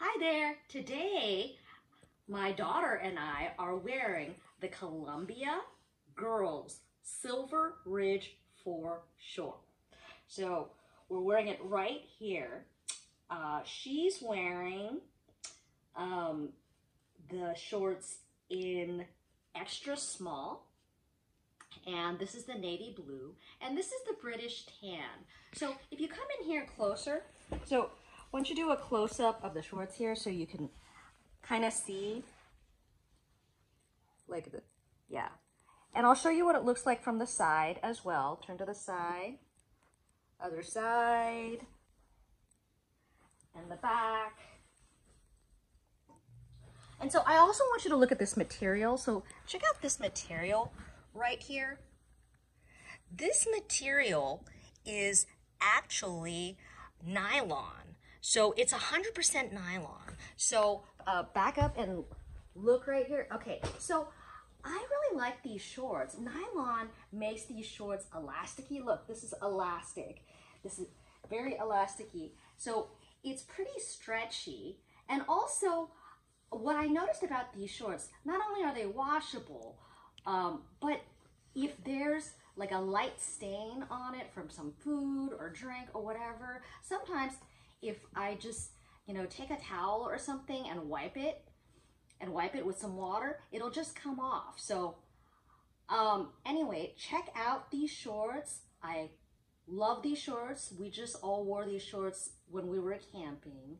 Hi there. Today, my daughter and I are wearing the Columbia Girls Silver Ridge IV short. So we're wearing it right here. Uh, she's wearing um, the shorts in extra small and this is the navy blue and this is the British tan. So if you come in here closer, so once you to do a close-up of the shorts here so you can kind of see like the, yeah. And I'll show you what it looks like from the side as well. Turn to the side, other side, and the back. And so I also want you to look at this material. So check out this material right here. This material is actually nylon. So it's 100% nylon. So uh, back up and look right here. Okay, so I really like these shorts. Nylon makes these shorts elasticy. Look, this is elastic. This is very elasticy. So it's pretty stretchy. And also, what I noticed about these shorts, not only are they washable, um, but if there's like a light stain on it from some food or drink or whatever, sometimes if I just, you know, take a towel or something and wipe it, and wipe it with some water, it'll just come off. So um, anyway, check out these shorts. I love these shorts. We just all wore these shorts when we were camping.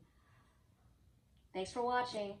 Thanks for watching.